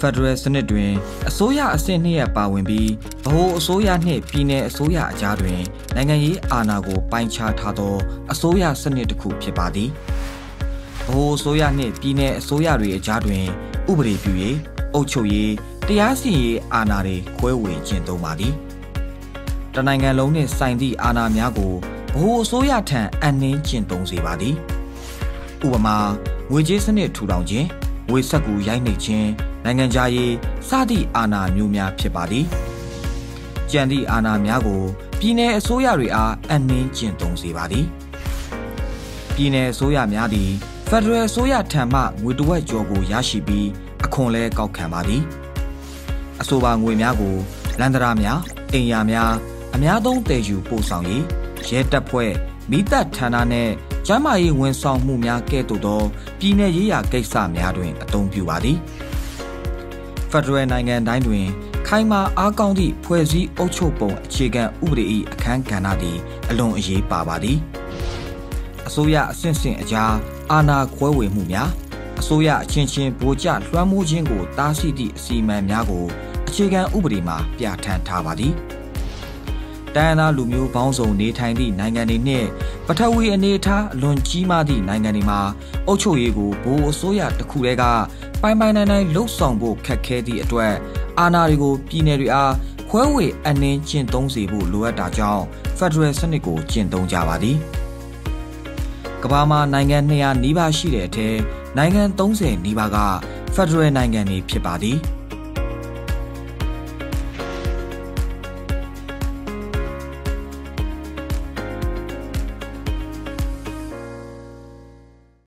Federal စနစ်တွင်အစိုးရအဆင့်နှစ်ရပ်ပါဝင်ပြီးဗဟိုအစိုးရနှင့်ပြည်내အစိုးရအကြားတွင်နိုင်ငံရေးအာဏာကိုပိုင်းခြားထားသောအစိုးရစနစ်တစ်ခုဖြစ်ပါသည်ဗဟိုအစိုးရနှင့်ပြည်내အစိုးရတွေအကြားတွင်ဥပဒေပြုရေးအုပ်ချုပ်ရေးတရားစီရင်ရေးအာဏာတွေခွဲဝေကျင့်သုံးပါသည်တနိုင်ငံလုံးနှင့်ဆိုင်သည့်အာဏာများကိုဗဟိုအစိုးရထံအနှင်းကျင့်သုံးစေပါသည်ဥပမာငွေကြေးစနစ်ထူထောင်ခြင်းငွေဆက်ကူရိုက်နှိပ်ခြင်း နိုင်ငံခြားရေးစသည့်အာဏာမျိုးများဖြစ်ပါသည်ကြံသည့်အာဏာများကိုပြည်내အစိုးရတွေအားအနှင်းကျင့်သုံးစေပါသည်ပြည်내အစိုးရများသည်ဖက်ဒရယ်အစိုးရထံမှငွေတဝက်ကျော်ကိုရရှိပြီးအခွန်လဲကောက်ခံပါသည်အဆိုပါငွေများကိုလန်ဒရာများအိမ်ယာများအများသုံးတည်ယူပို့ဆောင်ရေးရဲတပ်ဖွဲ့မိသက်ဌာနနှင့်ကျန်းမာရေးဝန်ဆောင်မှုများကဲ့သို့သောပြည်내ရေးရာကိစ္စများတွင်အသုံးပြုပါသည် ဖက်ဒရယ်နိုင်ငံတိုင်းတွင် ခိုင်မာအားကောင်းသည့်ဖွဲ့စည်းအုပ်ချုပ်ပုံအခြေခံဥပဒေ၏အခမ်းကဏ္ဍသည် အလွန်အရေးပါပါသည်အစိုးရအဆင့်ဆင့်အကြားအာဏာခွဲဝေမှုများအစိုးရအချင်းချင်းဗိုလ်ကျလွှမ်းမိုးခြင်းကိုတားဆီးသည့်အစီအမံများကို အခြေခံဥပဒေမှာပြဋ္ဌာန်းထားပါသည် တိုင်းရင်းသားလူမျိုးပေါင်းစုံနေထိုင်သည့်နိုင်ငံတွေနှင့်ပထဝီအနေအထားအလွန်ကြီးမားသည့်နိုင်ငံတွေမှာအုပ်ချုပ်ရေးကိုဘိုးအစိုးရတစ်ခုတည်းကပိုင်ပိုင်နိုင်နိုင်လှုပ်ဆောင်ဖို့ခက်ခဲသည့်အတွက်အာဏာတွေကိုပြည်내တွေအားခွဲဝေအနှင်းကျင့်သုံးစေဖို့လိုအပ်တာကြောင့်ဖက်ဒရယ်စနစ်ကိုကျင့်သုံးကြပါသည်ကမ္ဘာမှာနိုင်ငံ200နီးပါးရှိတဲ့အထက်နိုင်ငံ30နီးပါးကဖက်ဒရယ်နိုင်ငံတွေဖြစ်ပါသည်။